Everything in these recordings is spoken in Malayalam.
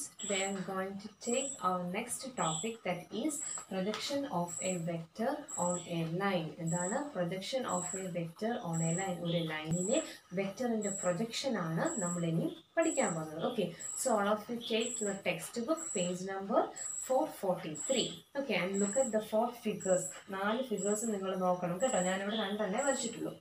students, today I am going to take our next topic that is projection of a vector on a line. എന്താണ് projection of a vector on a line? ഒരു ലൈനിലെ വെക്ടറിന്റെ പ്രൊജക്ഷൻ ആണ് നമ്മൾ ഇനി പഠിക്കാൻ പോകുന്നത്. Okay so all of you take your text book page number four forty three okay and look at the four figures നാല് ഫിഗേഴ്സ് നിങ്ങൾ നോക്കണം കേട്ടോ. ഞാനിവിടെ രണ്ടെണ്ണേ വരച്ചിട്ടുള്ളൂ.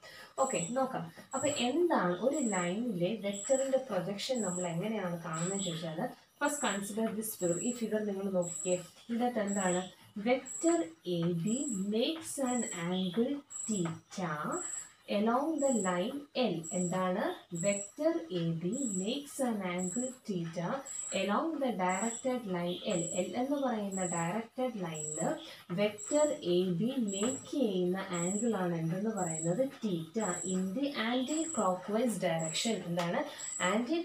ഓക്കെ നോക്കാം. അപ്പൊ എന്താണ്? ഒരു ലൈനിലെ വെക്ടറിന്റെ പ്രൊജക്ഷൻ നമ്മൾ എങ്ങനെയാണ് കാണുന്നത് ചോദിച്ചാൽ ഫസ്റ്റ് കൺസിഡർ ദിസ് ഫിഗർ ഈ ഫിഗർ നിങ്ങൾ നോക്കിയേ ഇതിനകത്ത് എന്താണ്? Vector A B makes an angle theta along the line L എന്താണ്? Vector AB makes an angle theta along the directed line L. L എന്ന് പറയുന്ന directed line vector B make ചെയ്യുന്ന angle ആണ് എന്തെന്ന് പറയുന്നത്? The anti clockwise direction എന്താണ്?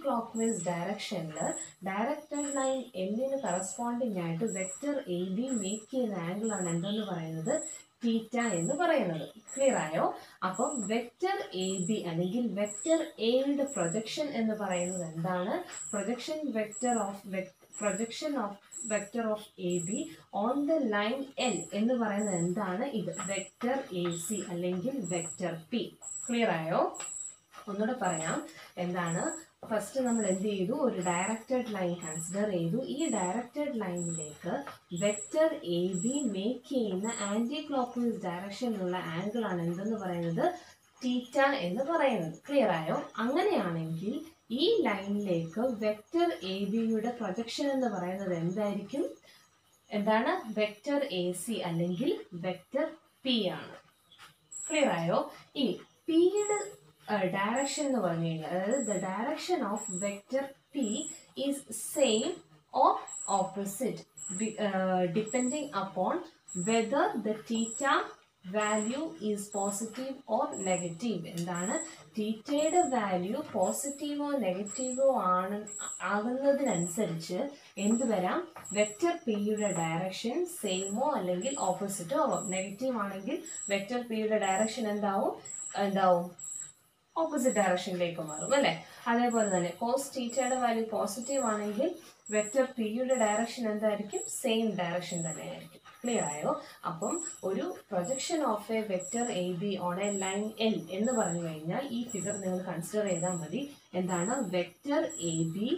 ക്ലോക്ക് വൈസ് ഡയറക്ഷനിൽ ഡയറക്റ്റഡ് ലൈൻ എല്ലിന് കറസ്പോണ്ടിങ് ആയിട്ട് vector ബി മേക്ക് ചെയ്യുന്ന ആംഗിൾ ആണ് എന്തെന്ന് പറയുന്നത്? തീറ്റ എന്ന് പറയുന്നത്. ക്ലിയർ ആയോ? അപ്പം വെക്റ്റർ എ ബി അല്ലെങ്കിൽ വെക്റ്റർ എയുടെ പ്രൊജക്ഷൻ എന്ന് പറയുന്നത് എന്താണ്? Projection vector of projection of vector of A B on the line L എന്ന് പറയുന്നത് എന്താണ്? ഇത് വെക്റ്റർ എ സി അല്ലെങ്കിൽ വെക്റ്റർ പി ക്ലിയർ ആയോ? ഒന്നുകൂടെ പറയാം. എന്താണ്? ഫസ്റ്റ് നമ്മൾ എന്ത് ചെയ്തു? ഒരു ഡയറക്റ്റഡ് ലൈൻ കൺസിഡർ ചെയ്തു. ഈ ഡയറക്റ്റഡ് ലൈനിലേക്ക് വെക്റ്റർ എ ബി മേക്ക് ചെയ്യുന്ന ആന്റി ക്ലോക്ക് വൈസ് ഡയറക്ഷനിലുള്ള ആംഗിൾ ആണ് എന്തെന്ന് പറയുന്നത്? തീറ്റ എന്ന് പറയുന്നത്. ക്ലിയർ ആയോ? അങ്ങനെയാണെങ്കിൽ ഈ ലൈനിലേക്ക് വെക്റ്റർ എ ബിയുടെ പ്രൊജക്ഷൻ എന്ന് പറയുന്നത് എന്തായിരിക്കും? എന്താണ്? വെക്റ്റർ എ സി അല്ലെങ്കിൽ വെക്റ്റർ പി ആണ്. ക്ലിയർ ആയോ? ഇനി പിയുടെ ഡയറക്ഷൻ എന്ന് പറഞ്ഞു കഴിഞ്ഞാൽ അതായത് the direction of vector P is same or opposite depending upon whether the theta value is positive or negative എന്താണ്? തീറ്റയുടെ വാല്യൂ പോസിറ്റീവോ നെഗറ്റീവോ ആണ് ആകുന്നതിനനുസരിച്ച് എന്ത് വരാം? വെക്റ്റർ പിയുടെ ഡയറക്ഷൻ സെയിമോ അല്ലെങ്കിൽ ഓപ്പോസിറ്റോ ആവും. നെഗറ്റീവ് ആണെങ്കിൽ വെക്റ്റർ പിയുടെ ഡയറക്ഷൻ എന്താവും? എന്താവും? ഓപ്പോസിറ്റ് ഡയറക്ഷനിലേക്ക് മാറും അല്ലേ? അതേപോലെ തന്നെ കോസ് തീറ്റയുടെ വാല്യൂ പോസിറ്റീവ് ആണെങ്കിൽ വെക്റ്റർ പിയുടെ ഡയറക്ഷൻ എന്തായിരിക്കും? സെയിം ഡയറക്ഷൻ തന്നെയായിരിക്കും. ക്ലിയർ ആയോ അപ്പം ഒരു projection of a vector A B on a line L എന്ന് പറഞ്ഞു കഴിഞ്ഞാൽ ഈ ഫിഗർ നിങ്ങൾ കൺസിഡർ ചെയ്താൽ മതി. എന്താണ്? Vector A B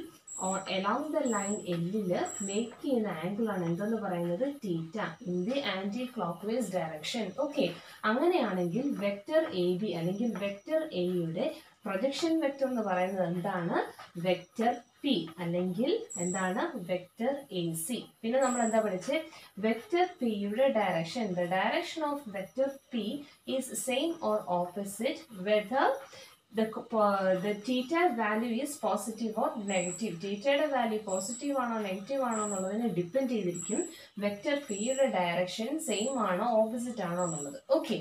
on along the line എല്ലിൽ മേക്ക് ചെയ്യുന്ന ആംഗിൾ ആണ്. എന്തെന്ന് പറയുന്നത്? Theta in the anti clockwise direction okay അങ്ങനെയാണെങ്കിൽ വെക്റ്റർ എ ബി അല്ലെങ്കിൽ വെക്റ്റർ എയുടെ പ്രൊജക്ഷൻ വെക്റ്റർ എന്ന് പറയുന്നത് എന്താണ്? വെക്റ്റർ പി അല്ലെങ്കിൽ എന്താണ്? വെക്റ്റർ എ സി പിന്നെ നമ്മൾ എന്താ പഠിച്ചത് വെക്റ്റർ പിയുടെ direction the direction of vector P is same or opposite whether the theta value is positive or negative. തീറ്റയുടെ വാല്യൂ പോസിറ്റീവ് ആണോ നെഗറ്റീവ് ആണോ എന്നുള്ളതിനെ ഡിപ്പെൻഡ് ചെയ്തിരിക്കും. വെക്റ്റർ പിയുടെ ഡയറക്ഷൻ സെയിം ആണോ ഓപ്പോസിറ്റ് ആണോ എന്നുള്ളത്. ഓക്കെ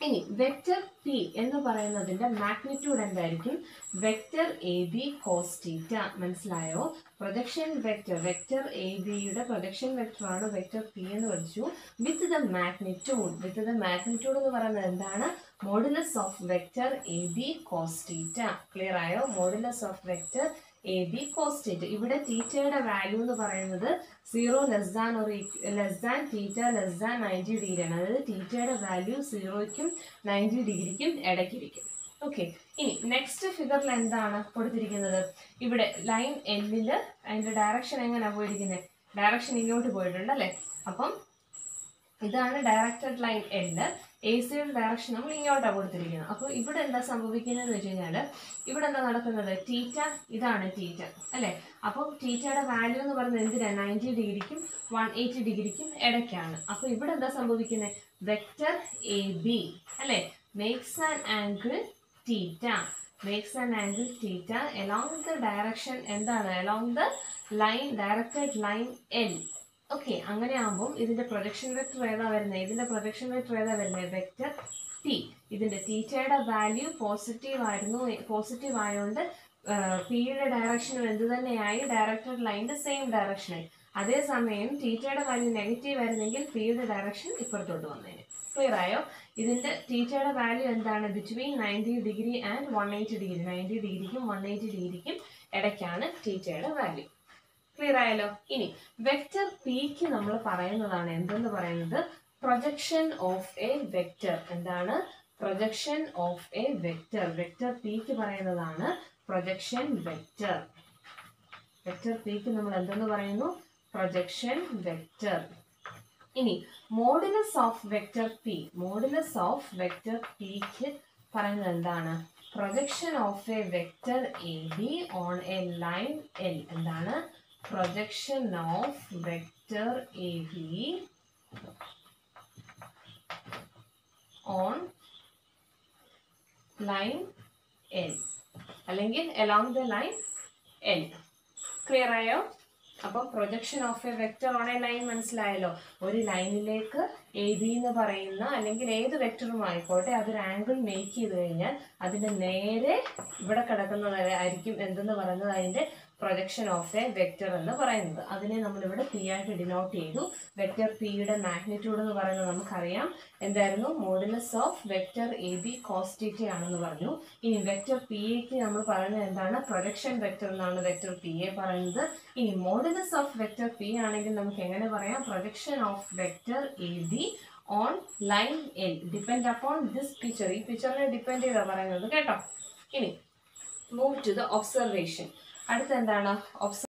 ഇനി വെക്റ്റർ പി എന്ന് പറയുന്നതിന്റെ മാഗ്നിറ്റ്യൂഡ് എന്തായിരിക്കും? Vector A B cos theta മനസ്സിലായോ? പ്രൊജക്ഷൻ വെക്റ്റർ വെക്റ്റർ എ ബിയുടെ പ്രൊജക്ഷൻ വെക്റ്ററാണ് വെക്റ്റർ പി എന്ന് പഠിച്ചു with the magnitude with the magnitude എന്ന് പറയുന്നത് എന്താണ്? Modulus of vector A B cos theta clear ആയോ? Modulus of vector A B cos theta ഇവിടെ തീറ്റയുടെ വാല്യൂ എന്ന് പറയുന്നത് സീറോ ലെസ് ദാൻ ഒരു less than theta less than ninety ഡിഗ്രിയാണ് അതായത് തീറ്റയുടെ വാല്യൂ സീറോയ്ക്കും നയന്റി ഡിഗ്രിക്കും ഇടയ്ക്കിരിക്കും. ഓക്കെ ഇനി നെക്സ്റ്റ് ഫിഗറിൽ എന്താണ് കൊടുത്തിരിക്കുന്നത്? ഇവിടെ ലൈൻ എല്ലിൽ അതിന്റെ ഡയറക്ഷൻ എങ്ങനെയാണ് പോയിരിക്കുന്നത് ഡയറക്ഷൻ ഇങ്ങോട്ട് പോയിട്ടുണ്ട് അല്ലേ? അപ്പം ഇതാണ് ഡയറക്റ്റഡ് ലൈൻ എല്ല് എ സിയുടെ ഡയറക്ഷൻ നമ്മൾ ഇങ്ങോട്ടാണ് കൊടുത്തിരിക്കുന്നത്. അപ്പോൾ ഇവിടെ എന്താ സംഭവിക്കുന്നത് വെച്ച് കഴിഞ്ഞാൽ ഇവിടെ എന്താ നടക്കുന്നത്? ടീറ്റ ഇതാണ് ടീറ്റ അല്ലേ? അപ്പോൾ ടീറ്റയുടെ വാല്യൂ എന്ന് പറയുന്നത് എന്തിനാണ് നയന്റി ഡിഗ്രിക്കും വൺ എയ്റ്റി ഡിഗ്രിക്കും ഇടയ്ക്കാണ്. അപ്പോൾ ഇവിടെ എന്താ സംഭവിക്കുന്നത് വെക്റ്റർ എ ബി അല്ലേ? Makes an angle theta makes an angle theta along the direction എന്താണ്? Along the line directed line L okay അങ്ങനെ ആകുമ്പോൾ ഇതിന്റെ പ്രൊജക്ഷൻ വെക്ടർ ഏതാ വരുന്നത് ഇതിന്റെ പ്രൊജക്ഷൻ വെക്ടർ ഏതാ വരുന്നത് വെക്ടർ ടി ഇതിന്റെ തീറ്റയുടെ വാല്യൂ പോസിറ്റീവ് ആയിരുന്നു. പോസിറ്റീവ് ആയതുകൊണ്ട് പിയുടെ ഡയറക്ഷനും എന്ത് തന്നെയായി? ഡയറക്റ്റഡ് ലൈന്റെ സെയിം ഡയറക്ഷനായി അതേസമയം തീറ്റയുടെ വാല്യൂ നെഗറ്റീവ് ആയിരുന്നെങ്കിൽ പിയുടെ ഡയറക്ഷൻ ഇപ്പുറത്തോട്ട് വന്നേനെ. ക്ലിയർ ആയോ? ഇതിന്റെ തീറ്റയുടെ വാല്യൂ എന്താണ്? Between ninety degree and one eighty degree ninety ഡിഗ്രിക്കും one eighty ഡിഗ്രിക്കും ഇടയ്ക്കാണ് തീറ്റയുടെ വാല്യൂ ക്ലിയർ ആയല്ലോ? ഇനി വെക്റ്റർ പിക്ക് നമ്മൾ പറയുന്നതാണ് എന്തെന്ന് പറയുന്നത്? പ്രൊജക്ഷൻ ഓഫ് എ വെക്റ്റർ എന്താണ്? Projection of a vector vector പിക്ക് പറയുന്നതാണ് പ്രൊജക്ഷൻ വെക്റ്റർ വെക്റ്റർ പിക്ക് നമ്മൾ എന്തെന്ന് പറയുന്നു? പ്രൊജക്ഷൻ വെക്റ്റർ ഇനി modulus of vector P modulus of vector പിക്ക് പറയുന്നത് എന്താണ്? Projection of a vector A B on a line L എന്താണ്? Projection of vector AB on line L അല്ലെങ്കിൽ along the line L clear ആയോ? അപ്പം projection of a vector on a line മനസ്സിലായല്ലോ. ഒരു ലൈനിലേക്ക് എ ബി എന്ന് പറയുന്ന അല്ലെങ്കിൽ ഏത് വെക്ടറും ആയിക്കോട്ടെ അതൊരു ആംഗിൾ മേക്ക് ചെയ്ത് കഴിഞ്ഞാൽ അതിന്റെ നേരെ ഇവിടെ കിടക്കുന്നതായിരിക്കും എന്തെന്ന് പറയുന്നത്? അതിന്റെ പ്രൊജക്ഷൻ ഓഫ് എ വെക്റ്റർ എന്ന് പറയുന്നത്. അതിനെ നമ്മളിവിടെ പി ആയിട്ട് ഡിനോട്ട് ചെയ്തു. വെക്റ്റർ പിയുടെ മാഗ്നിറ്റ്യൂഡ് എന്ന് പറയുന്നത് നമുക്കറിയാം. എന്തായിരുന്നു? Modulus of vector A B cos theta ആണെന്ന് പറഞ്ഞു. ഇനി വെക്റ്റർ പി എക്ക് നമ്മൾ പറയുന്നത് എന്താണ്? പ്രൊജക്ഷൻ വെക്റ്റർ എന്നാണ് വെക്റ്റർ പി എ പറയുന്നത്. ഇനി മോഡുലസ് ഓഫ് വെക്റ്റർ പി ആണെങ്കിൽ നമുക്ക് എങ്ങനെ പറയാം? Projection of vector A B on line L depend upon this picture ഈ പിക്ചറിനെ ഡിപ്പെൻഡ് ചെയ്താ പറയുന്നത് കേട്ടോ. ഇനി മൂവ് ടു ദ ഒബ്സർവേഷൻ അടുത്ത എന്താണ് ഒബ്സർവ്